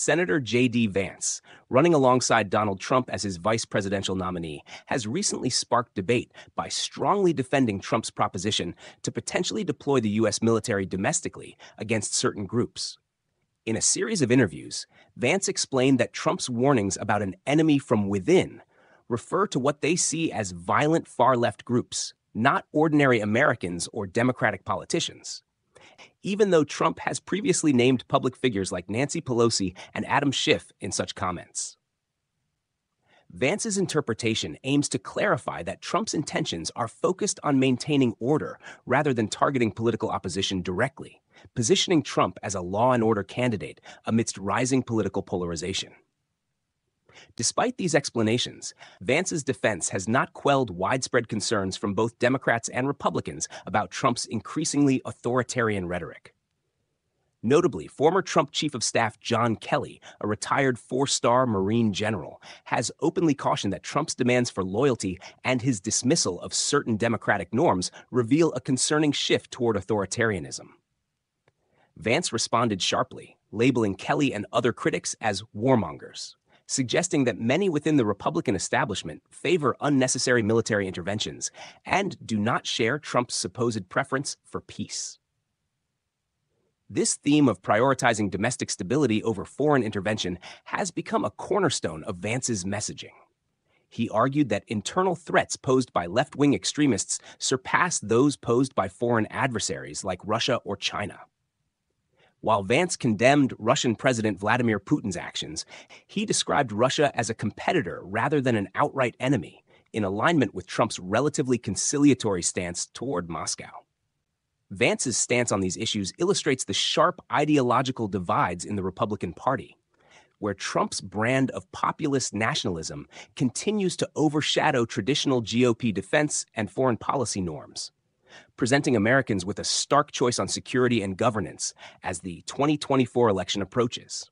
Senator J.D. Vance, running alongside Donald Trump as his vice presidential nominee, has recently sparked debate by strongly defending Trump's proposition to potentially deploy the U.S. military domestically against certain groups. In a series of interviews, Vance explained that Trump's warnings about an enemy from within refer to what they see as violent far left groups, not ordinary Americans or Democratic politicians even though Trump has previously named public figures like Nancy Pelosi and Adam Schiff in such comments. Vance's interpretation aims to clarify that Trump's intentions are focused on maintaining order rather than targeting political opposition directly, positioning Trump as a law and order candidate amidst rising political polarization. Despite these explanations, Vance's defense has not quelled widespread concerns from both Democrats and Republicans about Trump's increasingly authoritarian rhetoric. Notably, former Trump Chief of Staff John Kelly, a retired four star Marine general, has openly cautioned that Trump's demands for loyalty and his dismissal of certain democratic norms reveal a concerning shift toward authoritarianism. Vance responded sharply, labeling Kelly and other critics as warmongers suggesting that many within the Republican establishment favor unnecessary military interventions and do not share Trump's supposed preference for peace. This theme of prioritizing domestic stability over foreign intervention has become a cornerstone of Vance's messaging. He argued that internal threats posed by left wing extremists surpass those posed by foreign adversaries like Russia or China. While Vance condemned Russian President Vladimir Putin's actions, he described Russia as a competitor rather than an outright enemy, in alignment with Trump's relatively conciliatory stance toward Moscow. Vance's stance on these issues illustrates the sharp ideological divides in the Republican Party, where Trump's brand of populist nationalism continues to overshadow traditional GOP defense and foreign policy norms presenting Americans with a stark choice on security and governance as the 2024 election approaches.